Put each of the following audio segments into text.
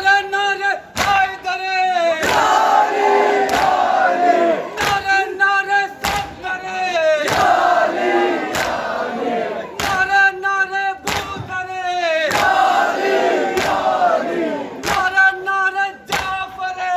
را نے تر نار سب کرے نا نار بے نا نار جا کرے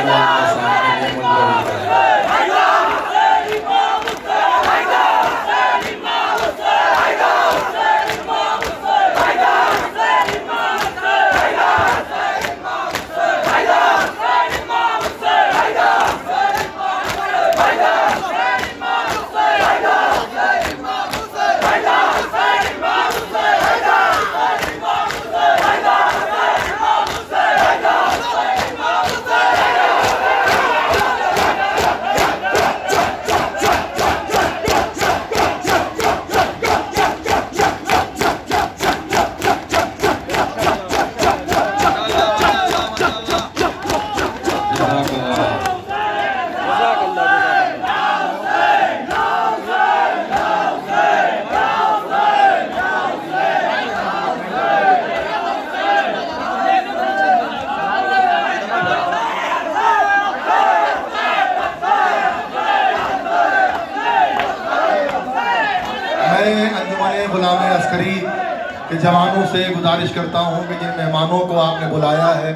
Yeah. میں انجمن غلام عسکری کے جوانوں سے گزارش کرتا ہوں کہ جن مہمانوں کو آپ نے بلایا ہے،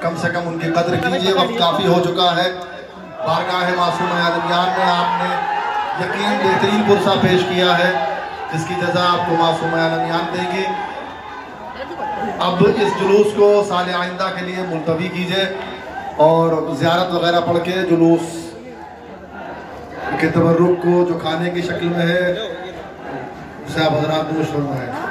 کم سے کم ان کی قدر کیجیے، وقت کافی ہو چکا ہے۔ بارگاہ معصوم عالمیان میں آپ نے یقین بہترین پرسہ پیش کیا ہے، جس کی جزا آپ کو معصوم عالمیان دیں گے۔ اب اس جلوس کو سال آئندہ کے لیے ملتوی کیجیے اور زیارت وغیرہ پڑھ کے جلوس کے تبرک کو جو کھانے کی شکل میں ہے صاحب آپ حضرات نوش ہے